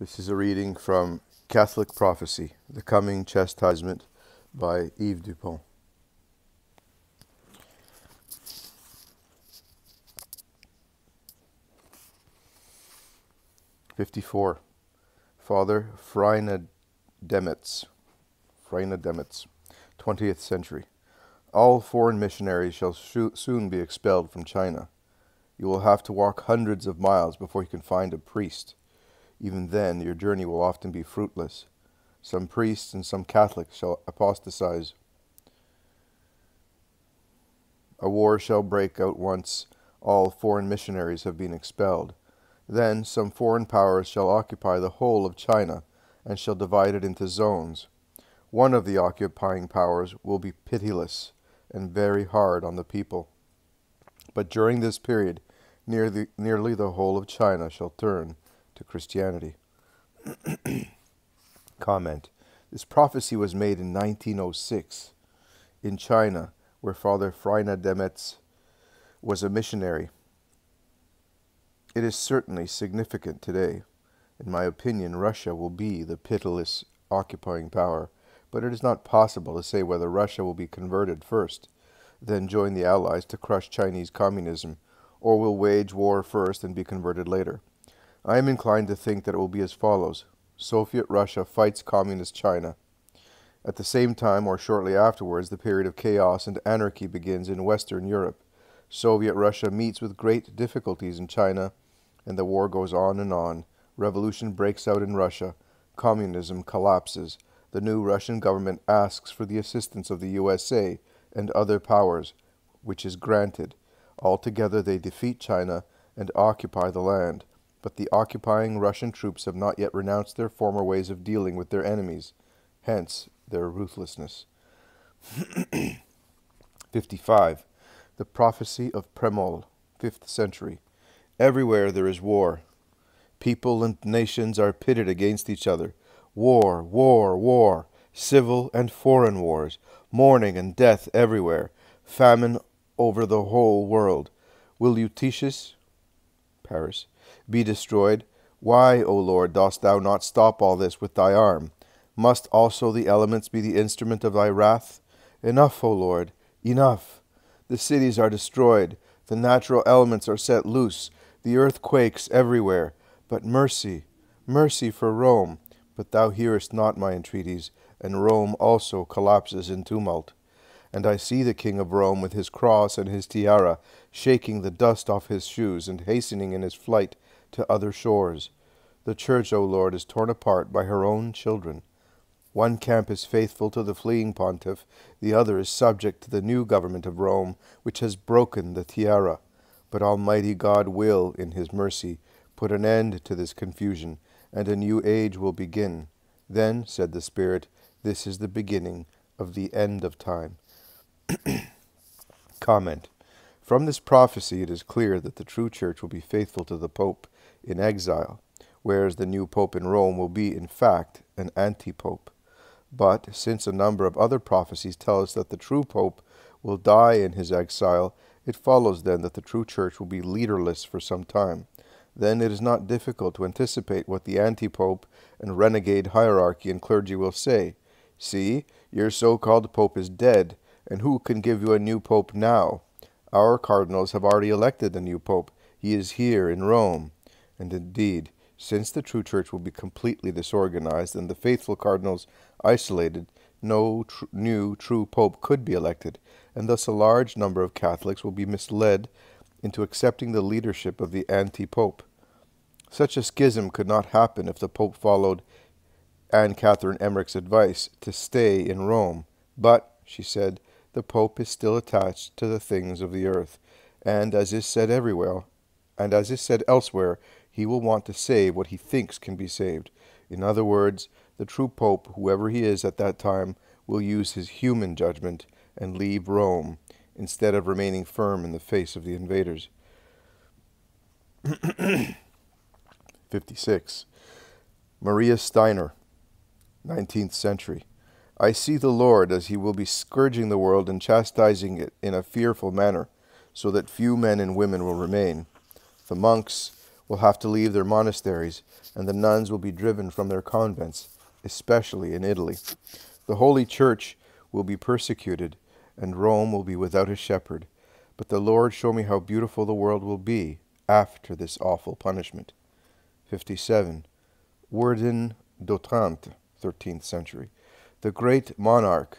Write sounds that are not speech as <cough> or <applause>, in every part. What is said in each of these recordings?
This is a reading from Catholic Prophecy The Coming Chastisement by Yves Dupont. Fifty-four. Father Phryna Demetz, Freinademetz, twentieth century. All foreign missionaries shall soon be expelled from China. You will have to walk hundreds of miles before you can find a priest even then, your journey will often be fruitless. Some priests and some Catholics shall apostatize. A war shall break out once all foreign missionaries have been expelled. Then some foreign powers shall occupy the whole of China and shall divide it into zones. One of the occupying powers will be pitiless and very hard on the people. But during this period, near the, nearly the whole of China shall turn to Christianity. <clears throat> Comment. This prophecy was made in 1906 in China, where Father Freinademetz was a missionary. It is certainly significant today. In my opinion, Russia will be the pitiless occupying power, but it is not possible to say whether Russia will be converted first, then join the Allies to crush Chinese communism, or will wage war first and be converted later. I am inclined to think that it will be as follows Soviet Russia fights Communist China. At the same time, or shortly afterwards, the period of chaos and anarchy begins in Western Europe. Soviet Russia meets with great difficulties in China, and the war goes on and on. Revolution breaks out in Russia. Communism collapses. The new Russian government asks for the assistance of the USA and other powers, which is granted. Altogether, they defeat China and occupy the land but the occupying Russian troops have not yet renounced their former ways of dealing with their enemies, hence their ruthlessness. <clears throat> 55. The Prophecy of Premol, 5th century. Everywhere there is war. People and nations are pitted against each other. War, war, war, civil and foreign wars, mourning and death everywhere, famine over the whole world. Will Lutetia, Paris, be destroyed? Why, O Lord, dost thou not stop all this with thy arm? Must also the elements be the instrument of thy wrath? Enough, O Lord, enough. The cities are destroyed, the natural elements are set loose, the earth quakes everywhere. But mercy, mercy for Rome. But thou hearest not my entreaties, and Rome also collapses in tumult. And I see the king of Rome with his cross and his tiara, shaking the dust off his shoes and hastening in his flight to other shores. The church, O Lord, is torn apart by her own children. One camp is faithful to the fleeing pontiff, the other is subject to the new government of Rome, which has broken the tiara. But Almighty God will, in his mercy, put an end to this confusion, and a new age will begin. Then, said the Spirit, this is the beginning of the end of time. <clears throat> Comment. From this prophecy, it is clear that the true church will be faithful to the Pope in exile, whereas the new pope in Rome will be, in fact, an anti pope. But since a number of other prophecies tell us that the true pope will die in his exile, it follows then that the true church will be leaderless for some time. Then it is not difficult to anticipate what the anti pope and renegade hierarchy and clergy will say. See, your so called pope is dead, and who can give you a new pope now? Our cardinals have already elected a new pope. He is here in Rome. And indeed, since the true church will be completely disorganized and the faithful cardinals isolated, no tr new true pope could be elected, and thus a large number of Catholics will be misled into accepting the leadership of the anti pope. Such a schism could not happen if the pope followed Anne Catherine Emmerich's advice to stay in Rome. But, she said, the pope is still attached to the things of the earth, and as is said everywhere, and as is said elsewhere, he will want to save what he thinks can be saved. In other words, the true pope, whoever he is at that time, will use his human judgment and leave Rome instead of remaining firm in the face of the invaders. <clears throat> 56. Maria Steiner, 19th century. I see the Lord as he will be scourging the world and chastising it in a fearful manner, so that few men and women will remain. The monks will have to leave their monasteries, and the nuns will be driven from their convents, especially in Italy. The Holy Church will be persecuted, and Rome will be without a shepherd. But the Lord show me how beautiful the world will be after this awful punishment. 57. Werden d'Otrante, 13th century. The great monarch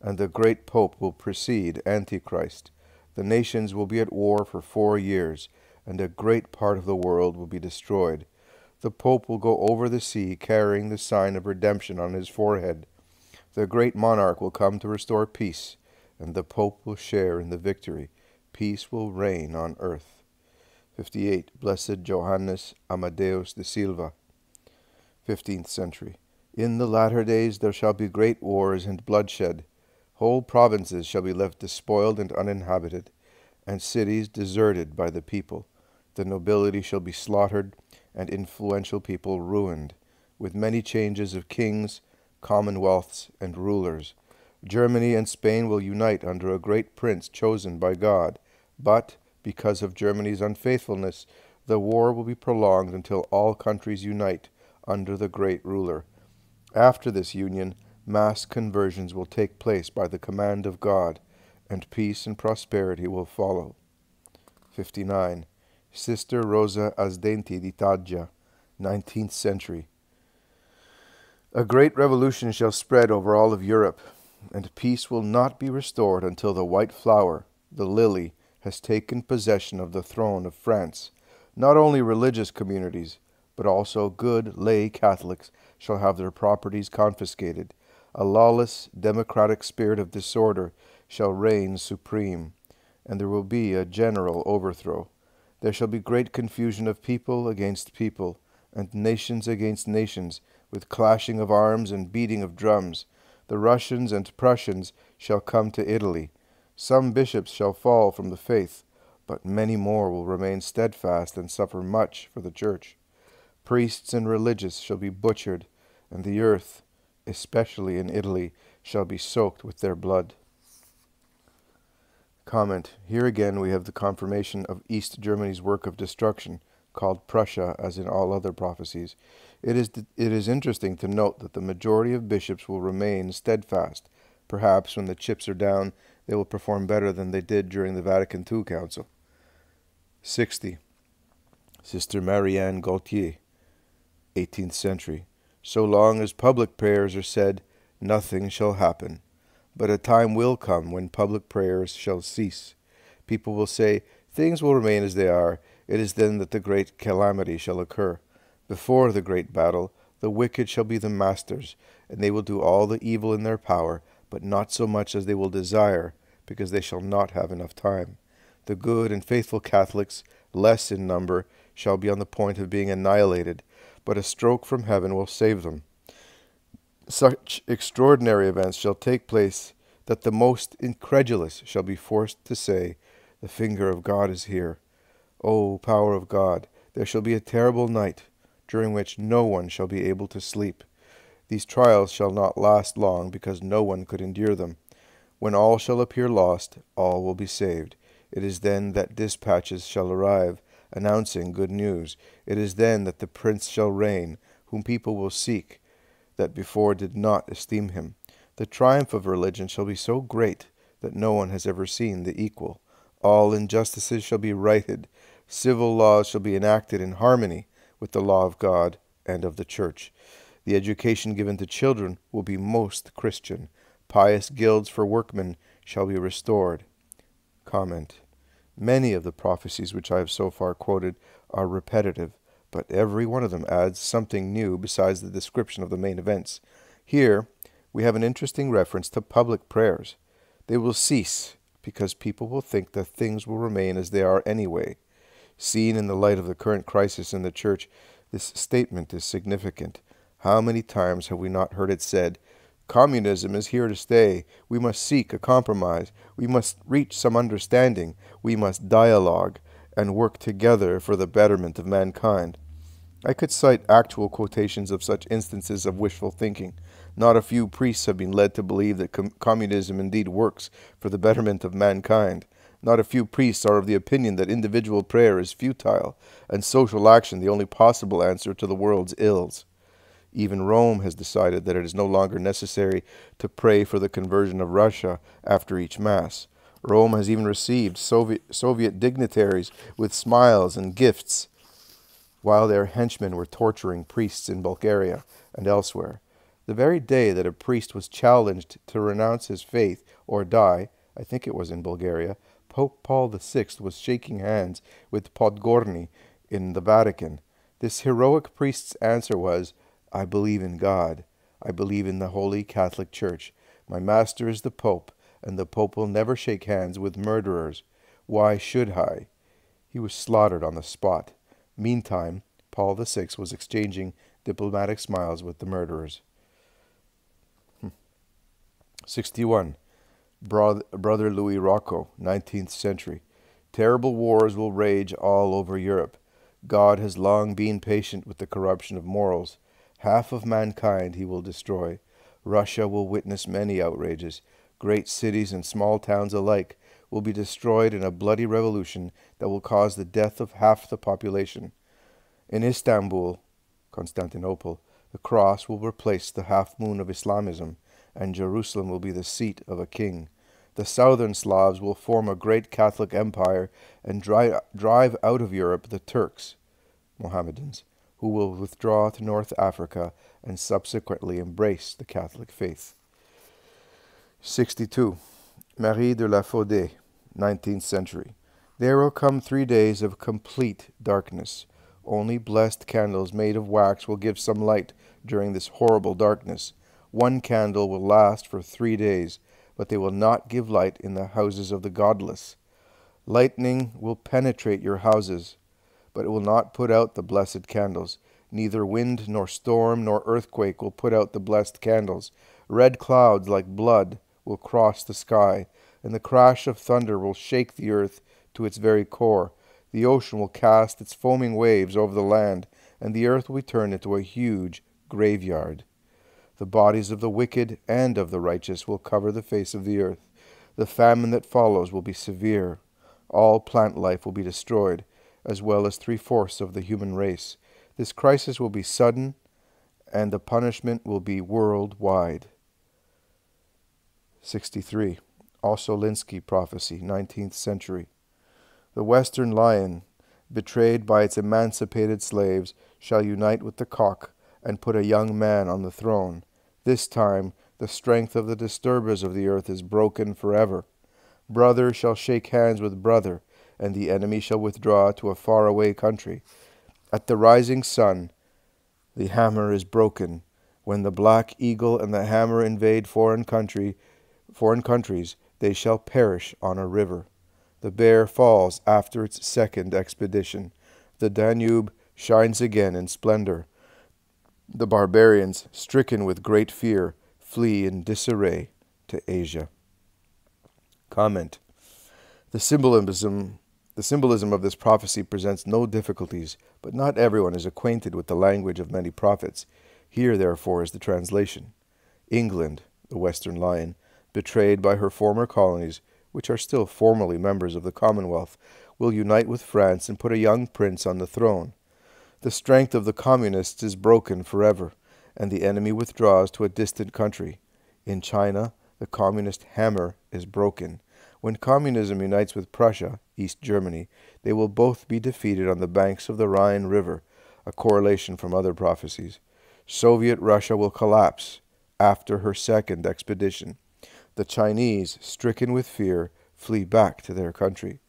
and the great pope will precede Antichrist. The nations will be at war for four years, and a great part of the world will be destroyed. The pope will go over the sea carrying the sign of redemption on his forehead. The great monarch will come to restore peace, and the pope will share in the victory. Peace will reign on earth. 58. Blessed Johannes Amadeus de Silva, 15th century. In the latter days there shall be great wars and bloodshed. Whole provinces shall be left despoiled and uninhabited, and cities deserted by the people. The nobility shall be slaughtered, and influential people ruined, with many changes of kings, commonwealths, and rulers. Germany and Spain will unite under a great prince chosen by God, but, because of Germany's unfaithfulness, the war will be prolonged until all countries unite under the great ruler. After this union, mass conversions will take place by the command of God, and peace and prosperity will follow. 59. Sister Rosa Asdenti di Taggia, 19th century. A great revolution shall spread over all of Europe, and peace will not be restored until the white flower, the lily, has taken possession of the throne of France. Not only religious communities, but also good lay Catholics shall have their properties confiscated. A lawless, democratic spirit of disorder shall reign supreme, and there will be a general overthrow. There shall be great confusion of people against people, and nations against nations, with clashing of arms and beating of drums. The Russians and Prussians shall come to Italy. Some bishops shall fall from the faith, but many more will remain steadfast and suffer much for the church. Priests and religious shall be butchered, and the earth, especially in Italy, shall be soaked with their blood. Comment. Here again we have the confirmation of East Germany's work of destruction, called Prussia, as in all other prophecies. It is, it is interesting to note that the majority of bishops will remain steadfast. Perhaps when the chips are down, they will perform better than they did during the Vatican II Council. 60. Sister Marianne Gauthier, 18th century. So long as public prayers are said, nothing shall happen. But a time will come when public prayers shall cease. People will say, Things will remain as they are. It is then that the great calamity shall occur. Before the great battle, the wicked shall be the masters, and they will do all the evil in their power, but not so much as they will desire, because they shall not have enough time. The good and faithful Catholics, less in number, shall be on the point of being annihilated, but a stroke from heaven will save them. Such extraordinary events shall take place that the most incredulous shall be forced to say, The finger of God is here. O power of God, there shall be a terrible night, during which no one shall be able to sleep. These trials shall not last long, because no one could endure them. When all shall appear lost, all will be saved. It is then that dispatches shall arrive, announcing good news. It is then that the prince shall reign, whom people will seek, that before did not esteem him. The triumph of religion shall be so great that no one has ever seen the equal. All injustices shall be righted. Civil laws shall be enacted in harmony with the law of God and of the Church. The education given to children will be most Christian. Pious guilds for workmen shall be restored. Comment. Many of the prophecies which I have so far quoted are repetitive, but every one of them adds something new besides the description of the main events. Here we have an interesting reference to public prayers. They will cease because people will think that things will remain as they are anyway. Seen in the light of the current crisis in the church, this statement is significant. How many times have we not heard it said, Communism is here to stay. We must seek a compromise. We must reach some understanding. We must dialogue and work together for the betterment of mankind. I could cite actual quotations of such instances of wishful thinking. Not a few priests have been led to believe that com communism indeed works for the betterment of mankind. Not a few priests are of the opinion that individual prayer is futile and social action the only possible answer to the world's ills. Even Rome has decided that it is no longer necessary to pray for the conversion of Russia after each Mass. Rome has even received Soviet, Soviet dignitaries with smiles and gifts while their henchmen were torturing priests in Bulgaria and elsewhere. The very day that a priest was challenged to renounce his faith or die, I think it was in Bulgaria, Pope Paul VI was shaking hands with Podgorny in the Vatican. This heroic priest's answer was, I believe in God. I believe in the Holy Catholic Church. My master is the Pope, and the Pope will never shake hands with murderers. Why should I? He was slaughtered on the spot. Meantime, Paul VI was exchanging diplomatic smiles with the murderers. Hmm. 61. Brother Louis Rocco, 19th century. Terrible wars will rage all over Europe. God has long been patient with the corruption of morals. Half of mankind he will destroy. Russia will witness many outrages. Great cities and small towns alike will be destroyed in a bloody revolution that will cause the death of half the population. In Istanbul, Constantinople, the cross will replace the half moon of Islamism, and Jerusalem will be the seat of a king the southern Slavs will form a great Catholic empire and drive, drive out of Europe the Turks, Mohammedans, who will withdraw to North Africa and subsequently embrace the Catholic faith. 62. Marie de la Fodé, 19th century. There will come three days of complete darkness. Only blessed candles made of wax will give some light during this horrible darkness. One candle will last for three days but they will not give light in the houses of the godless. Lightning will penetrate your houses, but it will not put out the blessed candles. Neither wind nor storm nor earthquake will put out the blessed candles. Red clouds like blood will cross the sky, and the crash of thunder will shake the earth to its very core. The ocean will cast its foaming waves over the land, and the earth will be turned into a huge graveyard. The bodies of the wicked and of the righteous will cover the face of the earth. The famine that follows will be severe. All plant life will be destroyed, as well as three fourths of the human race. This crisis will be sudden, and the punishment will be worldwide. 63. Linsky prophecy, 19th century. The western lion, betrayed by its emancipated slaves, shall unite with the cock and put a young man on the throne. This time the strength of the disturbers of the earth is broken forever. Brother shall shake hands with brother, and the enemy shall withdraw to a far-away country. At the rising sun, the hammer is broken. When the black eagle and the hammer invade foreign country, foreign countries, they shall perish on a river. The bear falls after its second expedition. The Danube shines again in splendor. The barbarians, stricken with great fear, flee in disarray to Asia. Comment. The symbolism, the symbolism of this prophecy presents no difficulties, but not everyone is acquainted with the language of many prophets. Here, therefore, is the translation. England, the Western Lion, betrayed by her former colonies, which are still formally members of the Commonwealth, will unite with France and put a young prince on the throne. The strength of the communists is broken forever, and the enemy withdraws to a distant country. In China, the communist hammer is broken. When communism unites with Prussia, East Germany, they will both be defeated on the banks of the Rhine River, a correlation from other prophecies. Soviet Russia will collapse after her second expedition. The Chinese, stricken with fear, flee back to their country.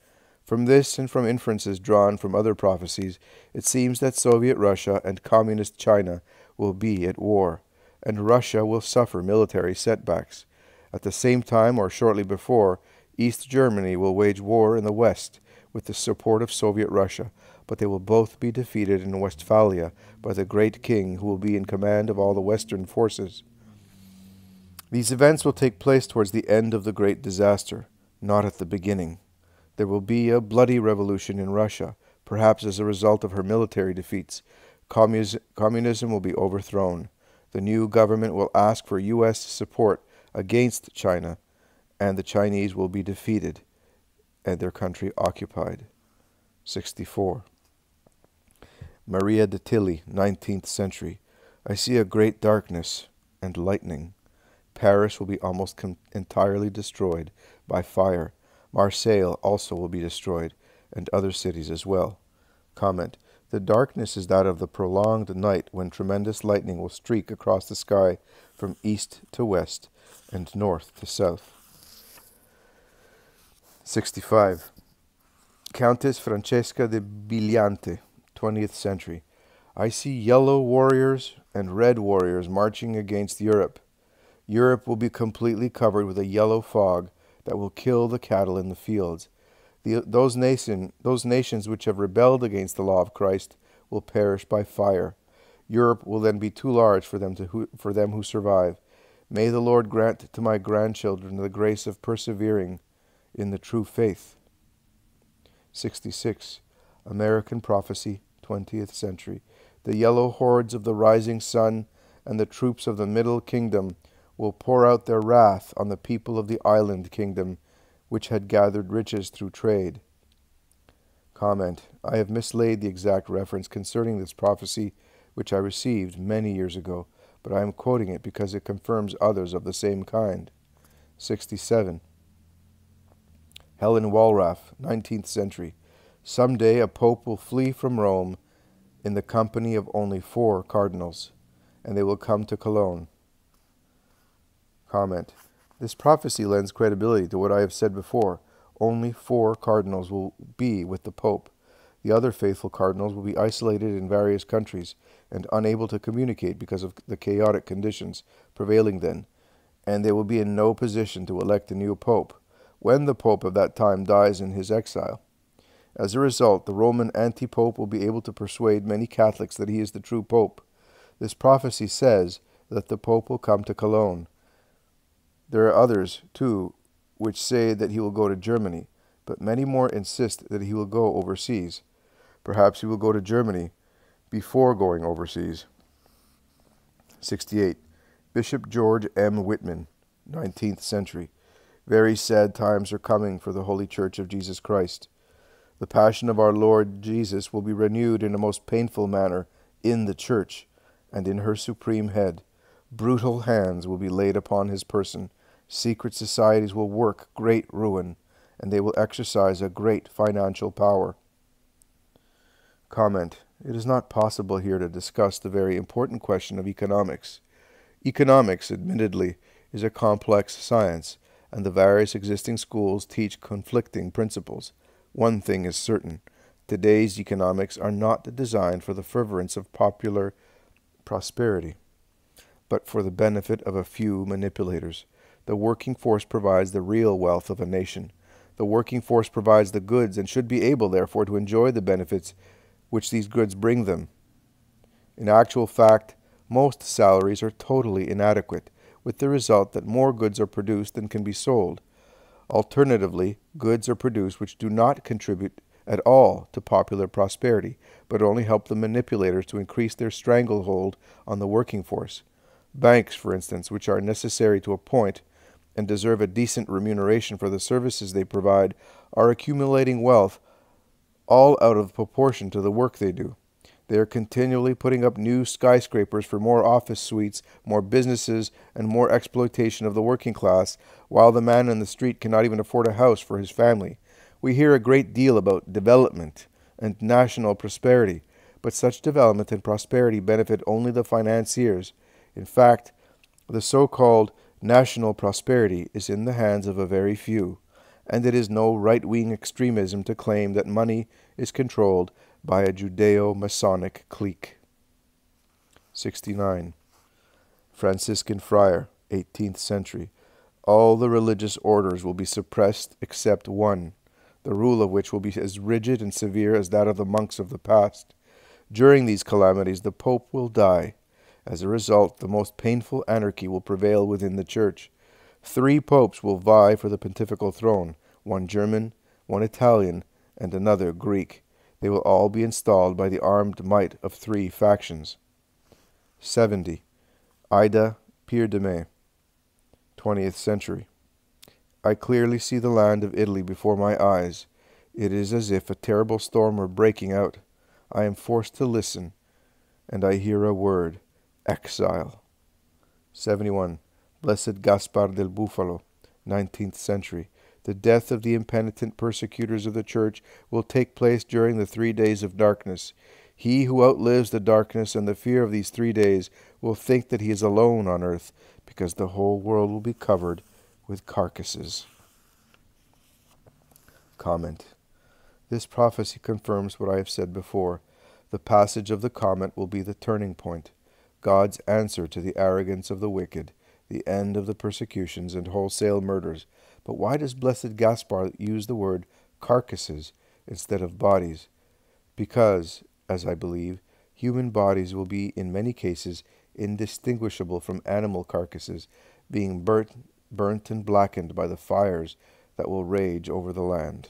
From this and from inferences drawn from other prophecies, it seems that Soviet Russia and Communist China will be at war, and Russia will suffer military setbacks. At the same time, or shortly before, East Germany will wage war in the West with the support of Soviet Russia, but they will both be defeated in Westphalia by the great king who will be in command of all the Western forces. These events will take place towards the end of the great disaster, not at the beginning. There will be a bloody revolution in Russia, perhaps as a result of her military defeats. communism will be overthrown. The new government will ask for U.S. support against China, and the Chinese will be defeated. and their country occupied. 64. Maria de Tilly, 19th century. I see a great darkness and lightning. Paris will be almost entirely destroyed by fire. Marseille also will be destroyed, and other cities as well. Comment. The darkness is that of the prolonged night when tremendous lightning will streak across the sky from east to west and north to south. 65. Countess Francesca de Bigliante, 20th century. I see yellow warriors and red warriors marching against Europe. Europe will be completely covered with a yellow fog that will kill the cattle in the fields. The, those, nation, those nations which have rebelled against the law of Christ will perish by fire. Europe will then be too large for them, to, for them who survive. May the Lord grant to my grandchildren the grace of persevering in the true faith. 66. American Prophecy, 20th century. The yellow hordes of the rising sun and the troops of the Middle Kingdom will pour out their wrath on the people of the island kingdom, which had gathered riches through trade. Comment. I have mislaid the exact reference concerning this prophecy, which I received many years ago, but I am quoting it because it confirms others of the same kind. 67. Helen Wallraff, 19th century. Some day a pope will flee from Rome in the company of only four cardinals, and they will come to Cologne. Comment. This prophecy lends credibility to what I have said before. Only four cardinals will be with the pope. The other faithful cardinals will be isolated in various countries and unable to communicate because of the chaotic conditions prevailing then, and they will be in no position to elect a new pope when the pope of that time dies in his exile. As a result, the Roman anti pope will be able to persuade many Catholics that he is the true pope. This prophecy says that the pope will come to Cologne. There are others, too, which say that he will go to Germany, but many more insist that he will go overseas. Perhaps he will go to Germany before going overseas. 68. Bishop George M. Wittmann, 19th century. Very sad times are coming for the Holy Church of Jesus Christ. The passion of our Lord Jesus will be renewed in a most painful manner in the Church and in her supreme head. Brutal hands will be laid upon his person. Secret societies will work great ruin, and they will exercise a great financial power. Comment. It is not possible here to discuss the very important question of economics. Economics, admittedly, is a complex science and the various existing schools teach conflicting principles. One thing is certain today's economics are not designed for the furtherance of popular prosperity, but for the benefit of a few manipulators. The working force provides the real wealth of a nation. The working force provides the goods and should be able, therefore, to enjoy the benefits which these goods bring them. In actual fact, most salaries are totally inadequate with the result that more goods are produced than can be sold. Alternatively, goods are produced which do not contribute at all to popular prosperity, but only help the manipulators to increase their stranglehold on the working force. Banks, for instance, which are necessary to a point and deserve a decent remuneration for the services they provide, are accumulating wealth all out of proportion to the work they do. They are continually putting up new skyscrapers for more office suites, more businesses, and more exploitation of the working class, while the man in the street cannot even afford a house for his family. We hear a great deal about development and national prosperity, but such development and prosperity benefit only the financiers. In fact, the so called national prosperity is in the hands of a very few, and it is no right wing extremism to claim that money is controlled by a Judeo Masonic clique. 69. Franciscan friar, 18th century. All the religious orders will be suppressed except one, the rule of which will be as rigid and severe as that of the monks of the past. During these calamities, the Pope will die. As a result, the most painful anarchy will prevail within the Church. Three popes will vie for the pontifical throne one German, one Italian, and another Greek. They will all be installed by the armed might of three factions. 70. Ida Peerdeman, 20th century. I clearly see the land of Italy before my eyes. It is as if a terrible storm were breaking out. I am forced to listen, and I hear a word exile. 71. Blessed Gaspar del Bufalo, 19th century. The death of the impenitent persecutors of the church will take place during the three days of darkness. He who outlives the darkness and the fear of these three days will think that he is alone on earth, because the whole world will be covered with carcasses. Comment. This prophecy confirms what I have said before. The passage of the comet will be the turning point, God's answer to the arrogance of the wicked, the end of the persecutions and wholesale murders. But why does blessed Gaspar use the word carcasses instead of bodies? Because, as I believe, human bodies will be in many cases indistinguishable from animal carcasses, being burnt, burnt and blackened by the fires that will rage over the land.